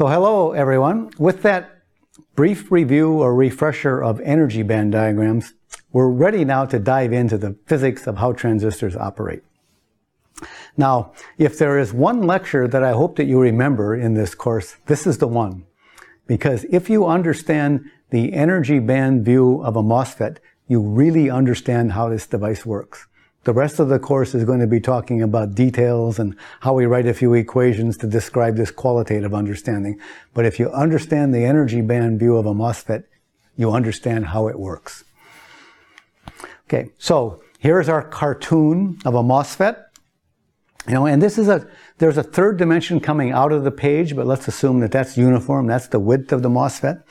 So hello everyone. With that brief review or refresher of energy band diagrams, we're ready now to dive into the physics of how transistors operate. Now, if there is one lecture that I hope that you remember in this course, this is the one. Because if you understand the energy band view of a MOSFET, you really understand how this device works. The rest of the course is going to be talking about details and how we write a few equations to describe this qualitative understanding. But if you understand the energy band view of a MOSFET, you understand how it works. Okay, so here's our cartoon of a MOSFET. You know, and this is a, there's a third dimension coming out of the page, but let's assume that that's uniform. That's the width of the MOSFET.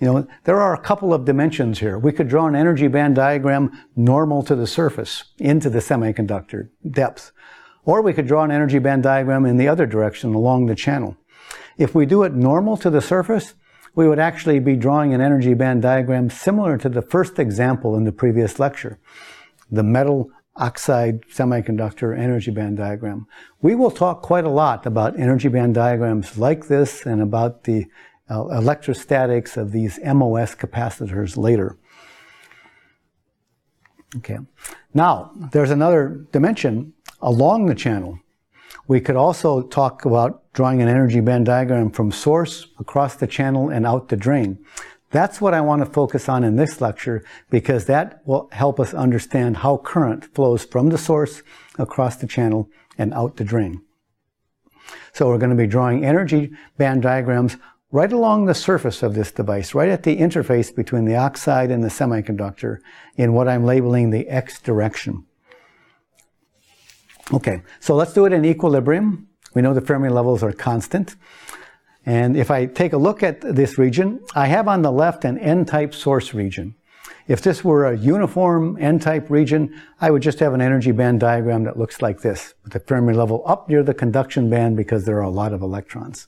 You know, there are a couple of dimensions here. We could draw an energy band diagram normal to the surface into the semiconductor depth. Or we could draw an energy band diagram in the other direction along the channel. If we do it normal to the surface, we would actually be drawing an energy band diagram similar to the first example in the previous lecture. The metal oxide semiconductor energy band diagram. We will talk quite a lot about energy band diagrams like this and about the uh, electrostatics of these MOS capacitors later. Okay. Now, there's another dimension along the channel. We could also talk about drawing an energy band diagram from source across the channel and out the drain. That's what I want to focus on in this lecture because that will help us understand how current flows from the source across the channel and out the drain. So we're going to be drawing energy band diagrams right along the surface of this device, right at the interface between the oxide and the semiconductor in what I'm labeling the X direction. Okay, so let's do it in equilibrium. We know the Fermi levels are constant. And if I take a look at this region, I have on the left an N-type source region. If this were a uniform N-type region, I would just have an energy band diagram that looks like this, with the Fermi level up near the conduction band because there are a lot of electrons.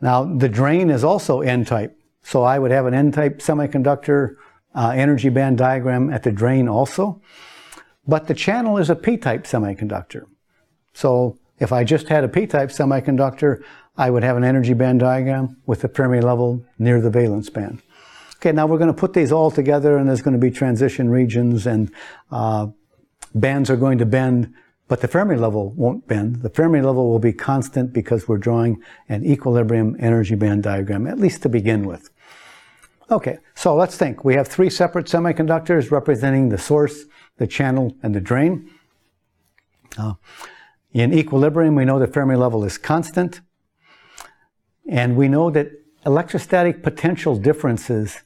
Now, the drain is also N-type. So I would have an N-type semiconductor uh, energy band diagram at the drain also. But the channel is a P-type semiconductor. So if I just had a P-type semiconductor, I would have an energy band diagram with the Fermi level near the valence band. Okay, now we're going to put these all together and there's going to be transition regions and uh, bands are going to bend but the Fermi level won't bend. The Fermi level will be constant because we're drawing an equilibrium energy band diagram, at least to begin with. Okay, so let's think. We have three separate semiconductors representing the source, the channel, and the drain. Uh, in equilibrium, we know the Fermi level is constant. And we know that electrostatic potential differences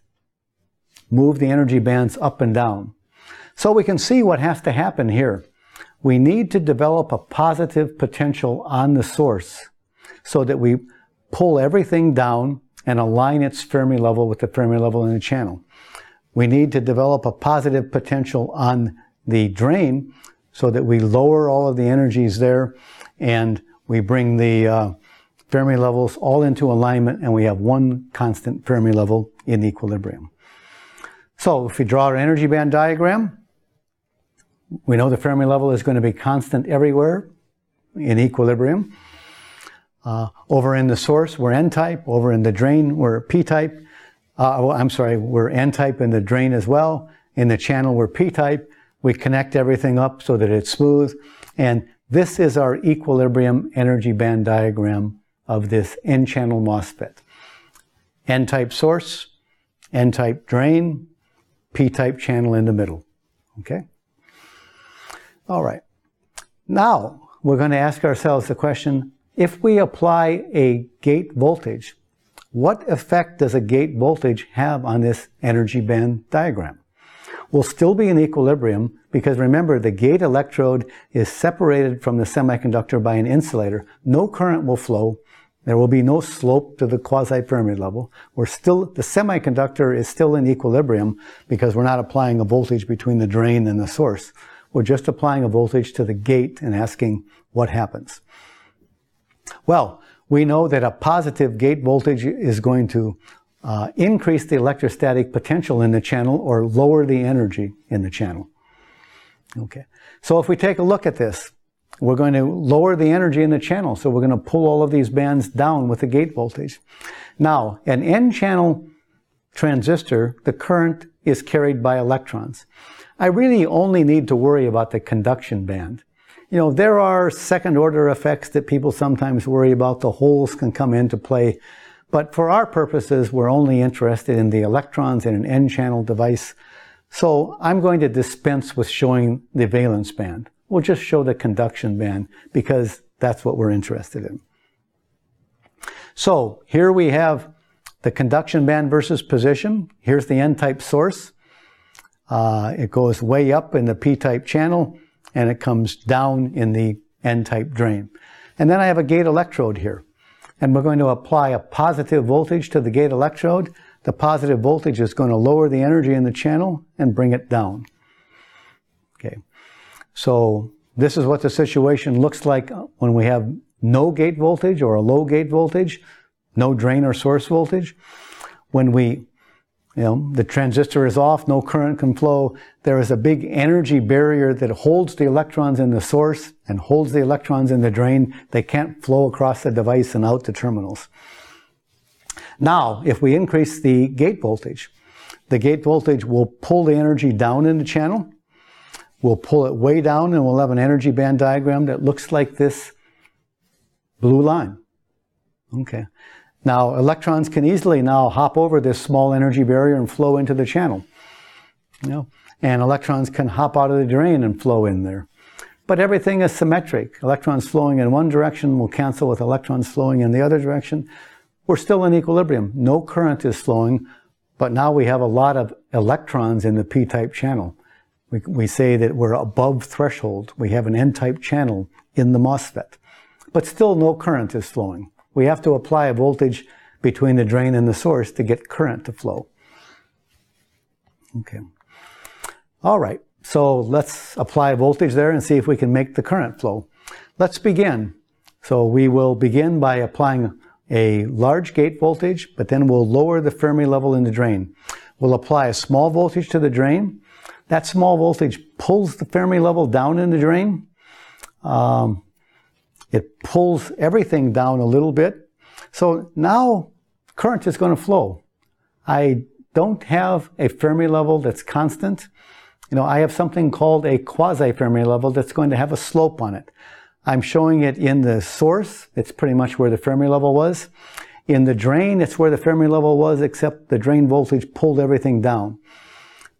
move the energy bands up and down. So we can see what has to happen here we need to develop a positive potential on the source so that we pull everything down and align its Fermi level with the Fermi level in the channel. We need to develop a positive potential on the drain so that we lower all of the energies there and we bring the uh, Fermi levels all into alignment and we have one constant Fermi level in equilibrium. So if we draw our energy band diagram, we know the Fermi level is going to be constant everywhere in equilibrium. Uh, over in the source, we're N-type. Over in the drain, we're P-type. Uh, well, I'm sorry, we're N-type in the drain as well. In the channel, we're P-type. We connect everything up so that it's smooth. And this is our equilibrium energy band diagram of this N-channel MOSFET. N-type source, N-type drain, P-type channel in the middle. Okay? All right. Now, we're going to ask ourselves the question, if we apply a gate voltage, what effect does a gate voltage have on this energy band diagram? We'll still be in equilibrium because remember the gate electrode is separated from the semiconductor by an insulator. No current will flow. There will be no slope to the quasi-Fermi level. We're still, the semiconductor is still in equilibrium because we're not applying a voltage between the drain and the source. We're just applying a voltage to the gate and asking what happens. Well, we know that a positive gate voltage is going to uh, increase the electrostatic potential in the channel or lower the energy in the channel. Okay. So if we take a look at this, We're going to lower the energy in the channel, so we're going to pull all of these bands down with the gate voltage. Now, an N-channel transistor, the current is carried by electrons. I really only need to worry about the conduction band. You know, there are second order effects that people sometimes worry about. The holes can come into play. But for our purposes, we're only interested in the electrons in an N-channel device. So I'm going to dispense with showing the valence band. We'll just show the conduction band because that's what we're interested in. So here we have the conduction band versus position. Here's the N-type source. Uh, it goes way up in the P-type channel and it comes down in the N-type drain. And then I have a gate electrode here. And we're going to apply a positive voltage to the gate electrode the positive voltage is going to lower the energy in the channel and bring it down. Okay. So this is what the situation looks like when we have no gate voltage or a low gate voltage, no drain or source voltage. When we, you know, the transistor is off, no current can flow. There is a big energy barrier that holds the electrons in the source and holds the electrons in the drain. They can't flow across the device and out the terminals. Now, if we increase the gate voltage, the gate voltage will pull the energy down in the channel. We'll pull it way down and we'll have an energy band diagram that looks like this blue line. Okay. Now, electrons can easily now hop over this small energy barrier and flow into the channel. You know, and electrons can hop out of the drain and flow in there. But everything is symmetric. Electrons flowing in one direction will cancel with electrons flowing in the other direction we're still in equilibrium. No current is flowing, but now we have a lot of electrons in the p-type channel. We, we say that we're above threshold. We have an n-type channel in the MOSFET, but still no current is flowing. We have to apply a voltage between the drain and the source to get current to flow. Okay. All right. So let's apply voltage there and see if we can make the current flow. Let's begin. So we will begin by applying a large gate voltage, but then we'll lower the Fermi level in the drain. We'll apply a small voltage to the drain. That small voltage pulls the Fermi level down in the drain. Um, it pulls everything down a little bit. So now current is going to flow. I don't have a Fermi level that's constant. You know, I have something called a quasi-Fermi level that's going to have a slope on it. I'm showing it in the source. It's pretty much where the Fermi level was. In the drain, it's where the Fermi level was, except the drain voltage pulled everything down.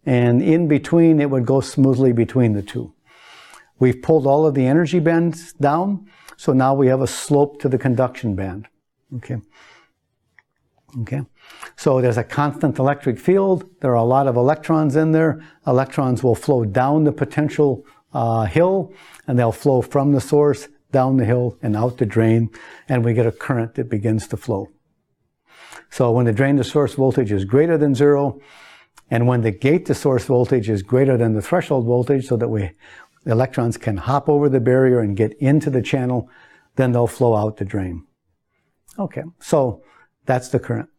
And in between, it would go smoothly between the two. We've pulled all of the energy bands down, so now we have a slope to the conduction band. Okay. Okay. So there's a constant electric field. There are a lot of electrons in there. Electrons will flow down the potential uh, hill and they'll flow from the source down the hill and out the drain and we get a current that begins to flow. So when the drain to source voltage is greater than zero and when the gate to source voltage is greater than the threshold voltage so that we the electrons can hop over the barrier and get into the channel, then they'll flow out the drain. Okay, so that's the current.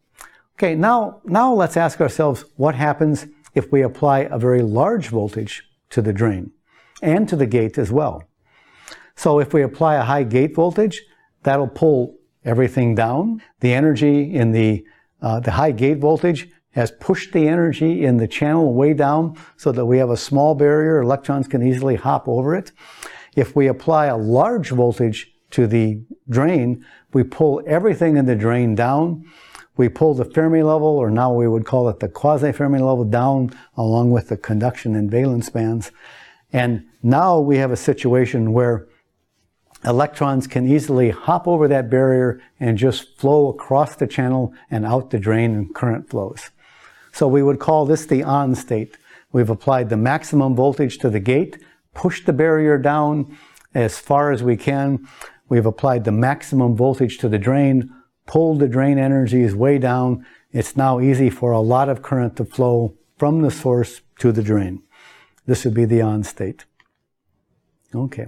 Okay, now, now let's ask ourselves what happens if we apply a very large voltage to the drain and to the gate as well. So if we apply a high gate voltage, that'll pull everything down. The energy in the, uh, the high gate voltage has pushed the energy in the channel way down so that we have a small barrier. Electrons can easily hop over it. If we apply a large voltage to the drain, we pull everything in the drain down. We pull the Fermi level, or now we would call it the quasi-Fermi level down along with the conduction and valence bands. And now we have a situation where electrons can easily hop over that barrier and just flow across the channel and out the drain and current flows. So we would call this the on state. We've applied the maximum voltage to the gate, pushed the barrier down as far as we can. We've applied the maximum voltage to the drain, pulled the drain energies way down. It's now easy for a lot of current to flow from the source to the drain. This would be the on state. Okay.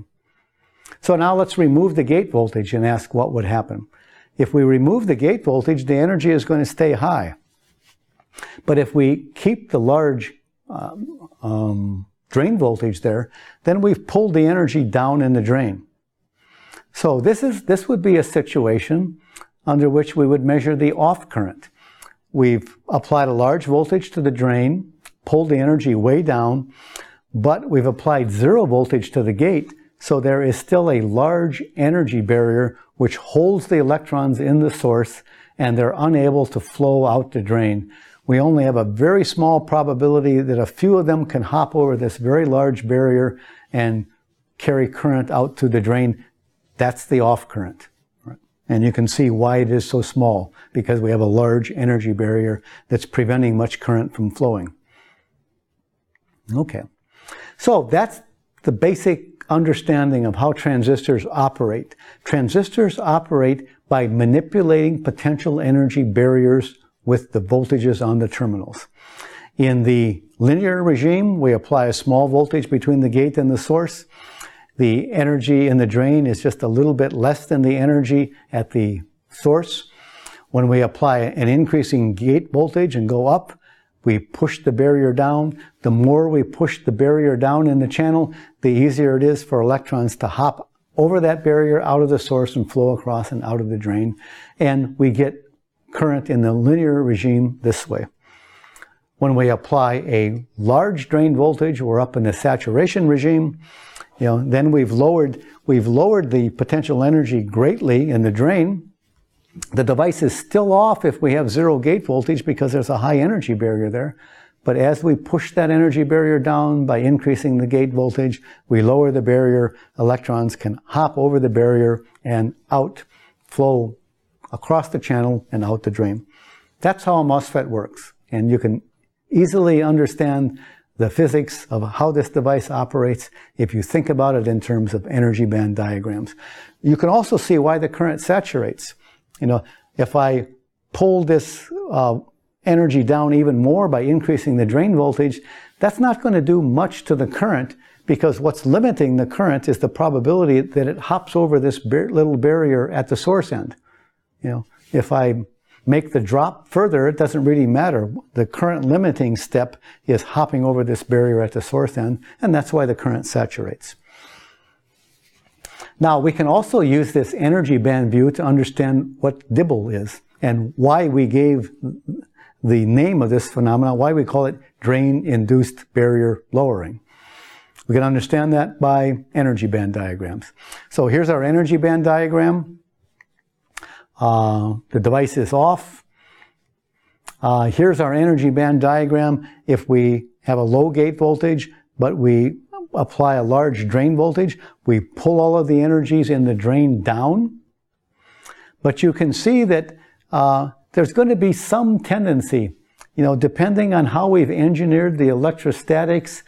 So now let's remove the gate voltage and ask what would happen. If we remove the gate voltage, the energy is going to stay high. But if we keep the large um, um, drain voltage there, then we've pulled the energy down in the drain. So this is this would be a situation under which we would measure the off current. We've applied a large voltage to the drain, pulled the energy way down, but we've applied zero voltage to the gate, so there is still a large energy barrier which holds the electrons in the source and they're unable to flow out the drain. We only have a very small probability that a few of them can hop over this very large barrier and carry current out to the drain. That's the off current. And you can see why it is so small, because we have a large energy barrier that's preventing much current from flowing. Okay. So that's the basic understanding of how transistors operate. Transistors operate by manipulating potential energy barriers with the voltages on the terminals. In the linear regime, we apply a small voltage between the gate and the source. The energy in the drain is just a little bit less than the energy at the source. When we apply an increasing gate voltage and go up, we push the barrier down. The more we push the barrier down in the channel, the easier it is for electrons to hop over that barrier out of the source and flow across and out of the drain. And we get current in the linear regime this way. When we apply a large drain voltage, we're up in the saturation regime. You know, then we've lowered, we've lowered the potential energy greatly in the drain. The device is still off if we have zero gate voltage because there's a high energy barrier there. But as we push that energy barrier down by increasing the gate voltage, we lower the barrier. Electrons can hop over the barrier and out, flow across the channel and out the drain. That's how a MOSFET works. And you can easily understand the physics of how this device operates if you think about it in terms of energy band diagrams. You can also see why the current saturates. You know, if I pull this uh, energy down even more by increasing the drain voltage, that's not going to do much to the current because what's limiting the current is the probability that it hops over this bar little barrier at the source end. You know, if I make the drop further, it doesn't really matter. The current limiting step is hopping over this barrier at the source end, and that's why the current saturates. Now, we can also use this energy band view to understand what DIBL is and why we gave the name of this phenomenon, why we call it drain-induced barrier lowering. We can understand that by energy band diagrams. So here's our energy band diagram. Uh, the device is off. Uh, here's our energy band diagram. If we have a low gate voltage, but we apply a large drain voltage, we pull all of the energies in the drain down. But you can see that uh, there's going to be some tendency, you know, depending on how we've engineered the electrostatics,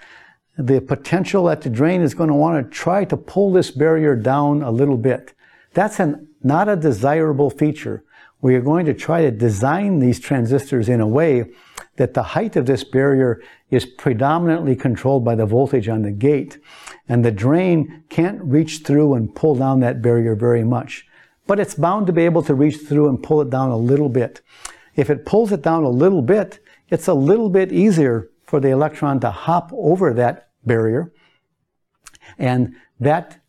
the potential at the drain is going to want to try to pull this barrier down a little bit. That's an, not a desirable feature. We are going to try to design these transistors in a way that the height of this barrier is predominantly controlled by the voltage on the gate, and the drain can't reach through and pull down that barrier very much. But it's bound to be able to reach through and pull it down a little bit. If it pulls it down a little bit, it's a little bit easier for the electron to hop over that barrier. And that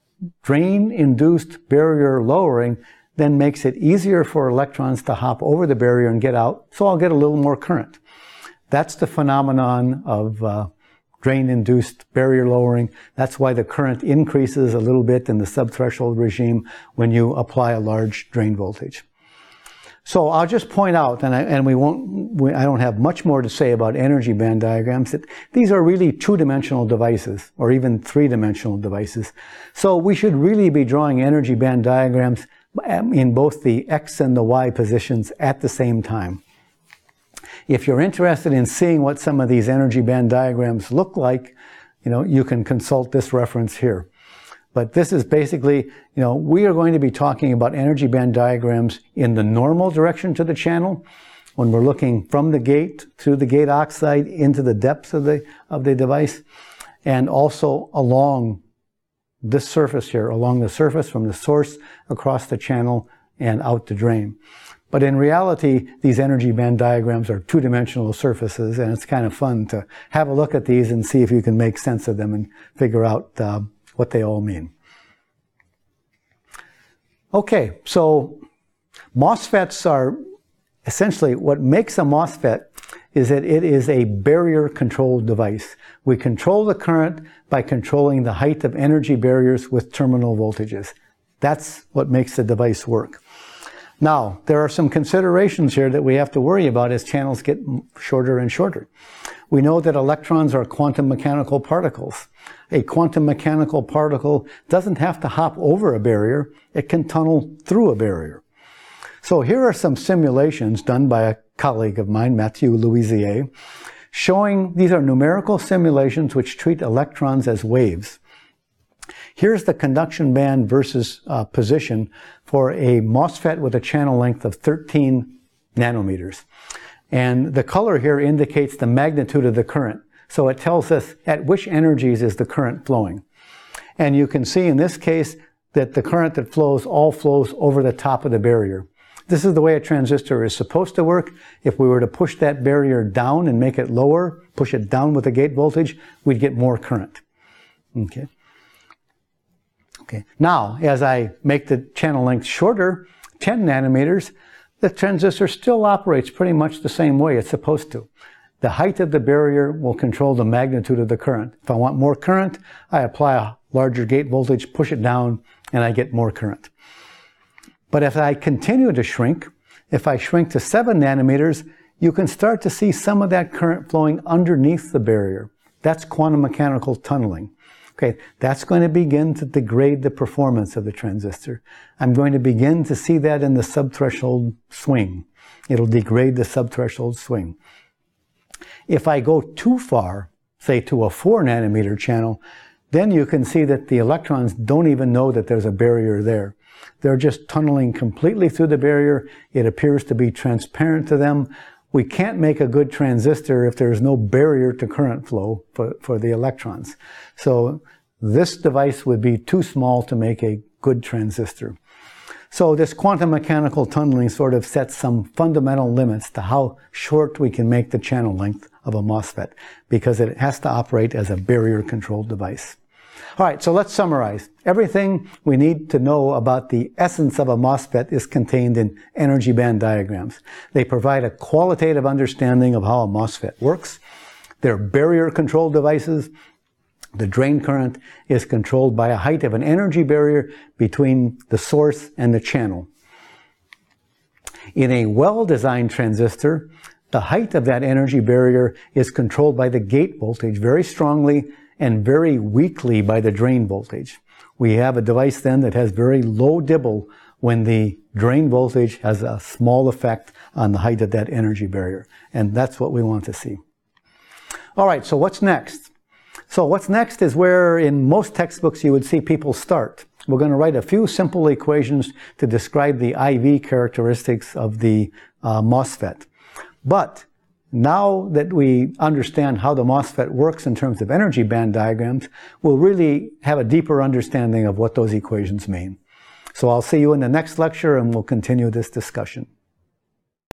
drain-induced barrier lowering then makes it easier for electrons to hop over the barrier and get out, so I'll get a little more current. That's the phenomenon of uh, drain-induced barrier lowering. That's why the current increases a little bit in the subthreshold regime when you apply a large drain voltage. So I'll just point out, and, I, and we won't, we, I don't have much more to say about energy band diagrams, that these are really two-dimensional devices, or even three-dimensional devices. So we should really be drawing energy band diagrams um, in both the X and the Y positions at the same time. If you're interested in seeing what some of these energy band diagrams look like, you know, you can consult this reference here. But this is basically, you know, we are going to be talking about energy band diagrams in the normal direction to the channel when we're looking from the gate to the gate oxide into the depths of the, of the device and also along this surface here, along the surface from the source across the channel and out the drain. But in reality, these energy band diagrams are two-dimensional surfaces, and it's kind of fun to have a look at these and see if you can make sense of them and figure out uh, what they all mean. Okay, so MOSFETs are essentially what makes a MOSFET is that it is a barrier control device. We control the current by controlling the height of energy barriers with terminal voltages. That's what makes the device work. Now, there are some considerations here that we have to worry about as channels get shorter and shorter. We know that electrons are quantum mechanical particles. A quantum mechanical particle doesn't have to hop over a barrier, it can tunnel through a barrier. So here are some simulations done by a colleague of mine, Mathieu Luisier, showing these are numerical simulations which treat electrons as waves. Here's the conduction band versus uh, position for a MOSFET with a channel length of 13 nanometers. And the color here indicates the magnitude of the current. So it tells us at which energies is the current flowing. And you can see in this case that the current that flows all flows over the top of the barrier. This is the way a transistor is supposed to work. If we were to push that barrier down and make it lower, push it down with the gate voltage, we'd get more current. Okay. Okay. Now, as I make the channel length shorter, 10 nanometers, the transistor still operates pretty much the same way it's supposed to. The height of the barrier will control the magnitude of the current. If I want more current, I apply a larger gate voltage, push it down, and I get more current. But if I continue to shrink, if I shrink to 7 nanometers, you can start to see some of that current flowing underneath the barrier. That's quantum mechanical tunneling. Okay, that's going to begin to degrade the performance of the transistor. I'm going to begin to see that in the subthreshold swing. It'll degrade the subthreshold swing. If I go too far, say to a 4 nanometer channel, then you can see that the electrons don't even know that there's a barrier there. They're just tunneling completely through the barrier. It appears to be transparent to them. We can't make a good transistor if there's no barrier to current flow for, for the electrons. So this device would be too small to make a good transistor. So this quantum mechanical tunneling sort of sets some fundamental limits to how short we can make the channel length of a MOSFET because it has to operate as a barrier controlled device. All right, so let's summarize. Everything we need to know about the essence of a MOSFET is contained in energy band diagrams. They provide a qualitative understanding of how a MOSFET works. They're barrier controlled devices. The drain current is controlled by a height of an energy barrier between the source and the channel. In a well-designed transistor, the height of that energy barrier is controlled by the gate voltage very strongly and very weakly by the drain voltage. We have a device then that has very low DIBL when the drain voltage has a small effect on the height of that energy barrier. And that's what we want to see. All right, so what's next? So what's next is where in most textbooks you would see people start. We're going to write a few simple equations to describe the IV characteristics of the uh, MOSFET. But now that we understand how the MOSFET works in terms of energy band diagrams, we'll really have a deeper understanding of what those equations mean. So I'll see you in the next lecture and we'll continue this discussion.